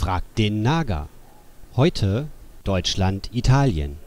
fragt den Nager. Heute Deutschland-Italien